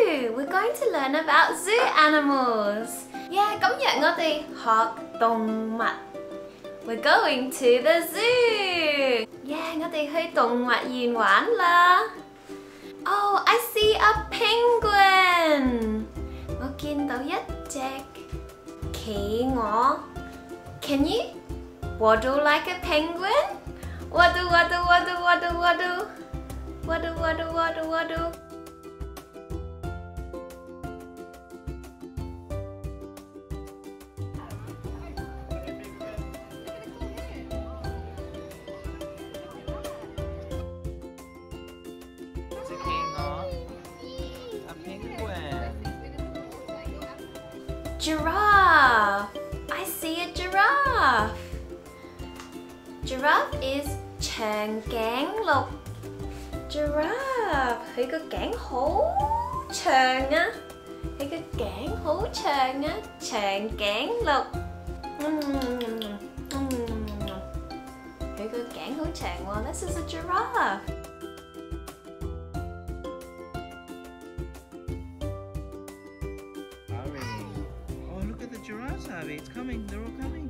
zoo. We're going to learn about zoo animals. Yeah, cảm nhận ở thì học động vật. We're going to the zoo. Yeah, ngã thì hơi động vật nhìn quán là. Oh, I see a penguin. Tôi kiến thấy một chiếc kỳ. Can you waddle like a penguin? Waddle, waddle, waddle, waddle, waddle. Waddle, waddle, waddle, waddle. Giraffe. I see a giraffe. Giraffe is trường cán lục. Giraffe. Thấy cái cán hố trường á. Thấy cái cán hố trường á. Trường cán lục. Thấy cái cán hố trường. Well, this is a giraffe. Abby. It's coming. They're all coming.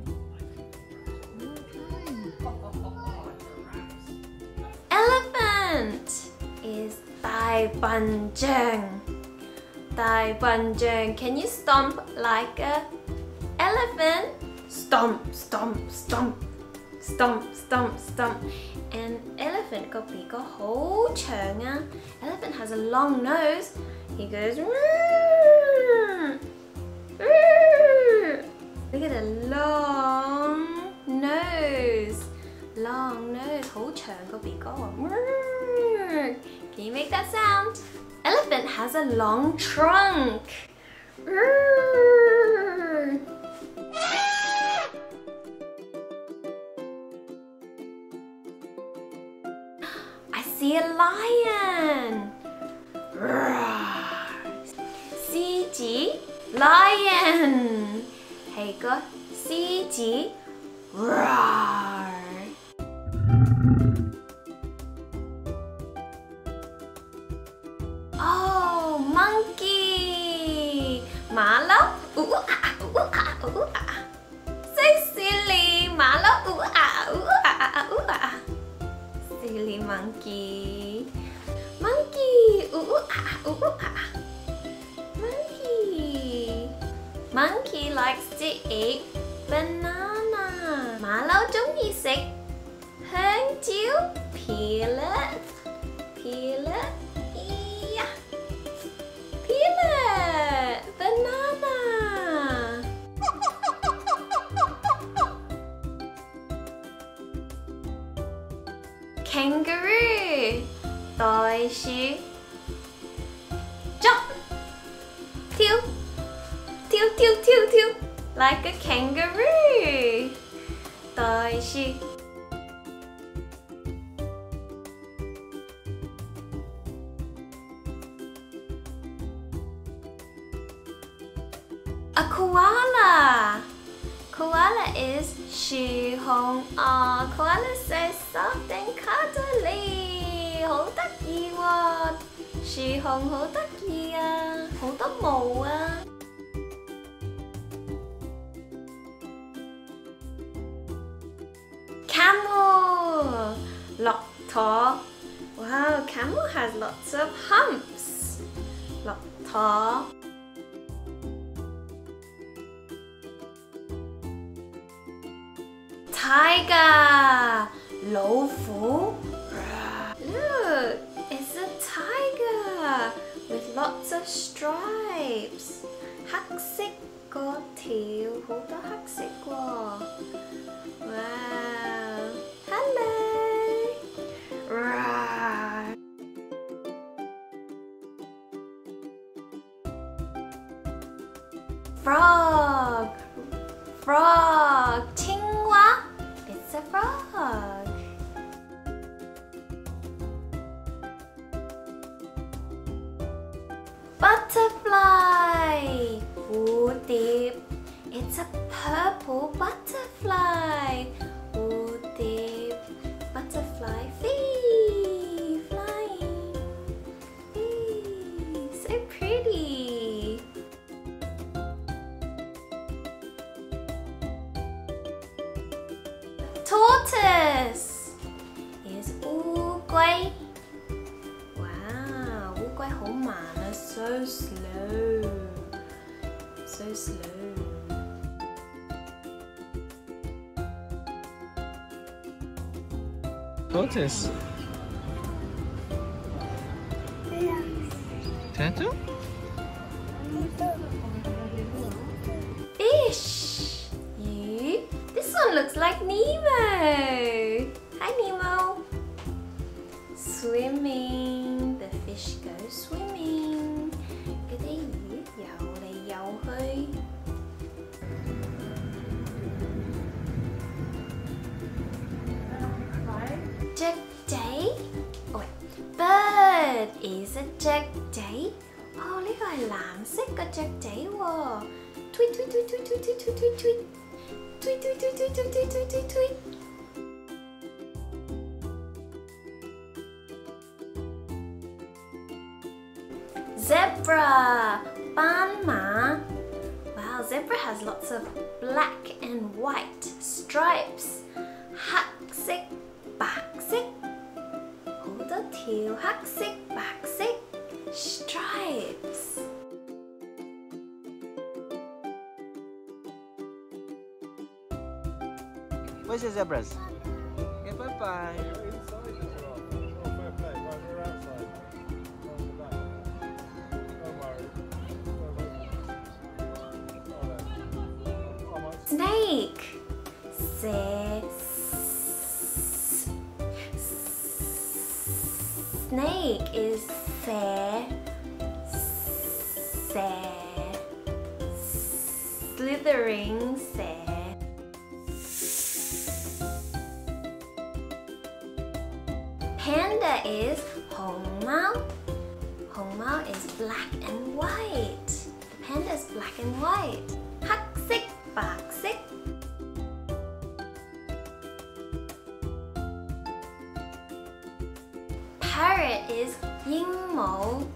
Elephant is Dai Banjeng. Dai Banjeng. Can you stomp like a elephant? Stomp, stomp, stomp. Stomp, stomp, stomp. And elephant có bị có hổ trưởng. Elephant has a long nose. He goes. Roo! Look at the long nose. Long nose 好长个鼻哥喎。Rrrr. Can you make that sound? Elephant has a long trunk. Rrrr. I see a lion. Roar. 狮子 lion 해가 CG roar. Oh, monkey. Malo, ooh. Say silly, Malo, ooh. Silly monkey. Monkey, ooh ah ooh ah. likes to eat banana. Malo dongisik. Hung jiu. Peel it. Peel it. Yeah. Peel it. Banana. Kangaroo. Doi 跳跳跳跳 like a kangaroo 袋鼠 A koala. Koala is 树熊啊、oh, Koala is so soft and cuddly，好得意喎！树熊好得意啊，好多毛啊 camel. tall Wow, camel has lots of humps. Lokta. Tiger. Lofu. Look, it's a tiger with lots of stripes. Haksik got tail. Hold the Wow. Hello! Rawr. Frog! Frog! Chingwa. It's a frog! Butterfly! Ooh, deep. It's a purple butterfly! Slow，so slow。Tortoise. Turtle? Fish. You? This one looks like Nemo. Hi Nemo. Swimming. ，bird is a 雀仔。哦，呢个系蓝色嘅雀仔喎。tweet tweet tweet tweet tweet tweet tweet tweet tweet tweet tweet tweet tweet tweet tweet tweet tweet。Zebra，斑马。Wow, zebra has lots of black and white stripes. 黑色、白色，好多条黑色、白色 Where's your zebras? Okay, bye bye. Snake. Se. Snake is se. Se. Slithering Panda is Hong Mao. Hong Mao is black and white. Panda is black and white. Hak sik. Parrot is Ying Mou.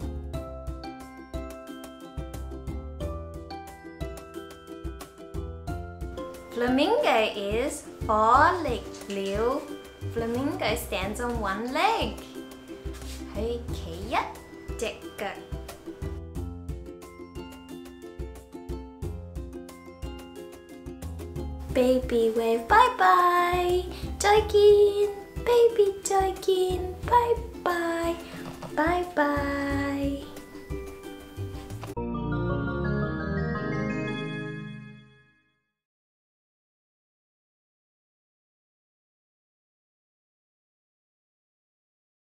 Flamingo is Fa Lik Liu. Flamingo stands on one leg. Okay, go. Baby wave bye-bye. Joikin, baby Joikin, bye-bye, bye-bye.